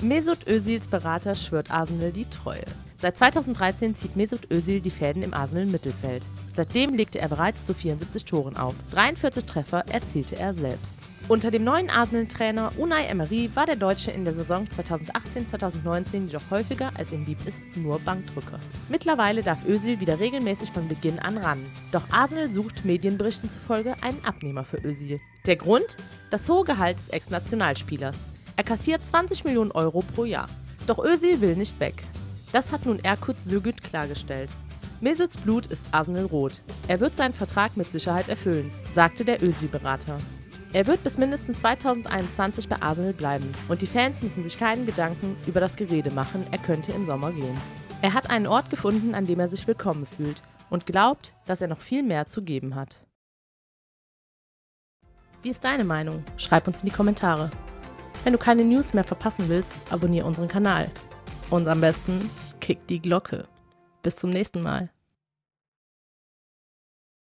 Mesut Özils Berater schwört Arsenal die Treue. Seit 2013 zieht Mesut Özil die Fäden im Arsenal-Mittelfeld. Seitdem legte er bereits zu 74 Toren auf. 43 Treffer erzielte er selbst. Unter dem neuen Arsenal-Trainer Unai Emery war der Deutsche in der Saison 2018-2019 jedoch häufiger als ihm lieb ist nur Bankdrücker. Mittlerweile darf Özil wieder regelmäßig von Beginn an ran. Doch Arsenal sucht Medienberichten zufolge einen Abnehmer für Özil. Der Grund? Das hohe Gehalt des Ex-Nationalspielers. Er kassiert 20 Millionen Euro pro Jahr. Doch Özil will nicht weg. Das hat nun Erkut Sögüt klargestellt. Mesuts Blut ist Arsenal-rot. Er wird seinen Vertrag mit Sicherheit erfüllen, sagte der Özil-Berater. Er wird bis mindestens 2021 bei Arsenal bleiben und die Fans müssen sich keinen Gedanken über das Gerede machen, er könnte im Sommer gehen. Er hat einen Ort gefunden, an dem er sich willkommen fühlt und glaubt, dass er noch viel mehr zu geben hat. Wie ist deine Meinung? Schreib uns in die Kommentare. Wenn du keine News mehr verpassen willst, abonniere unseren Kanal. Und am besten kick die Glocke. Bis zum nächsten Mal.